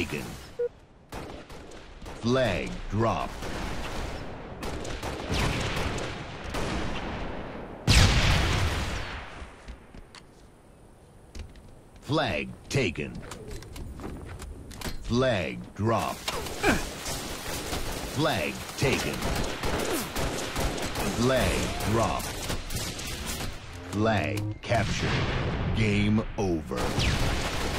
Taken. Flag dropped. Flag taken. Flag dropped. Flag taken. Flag dropped. Flag captured. Game over.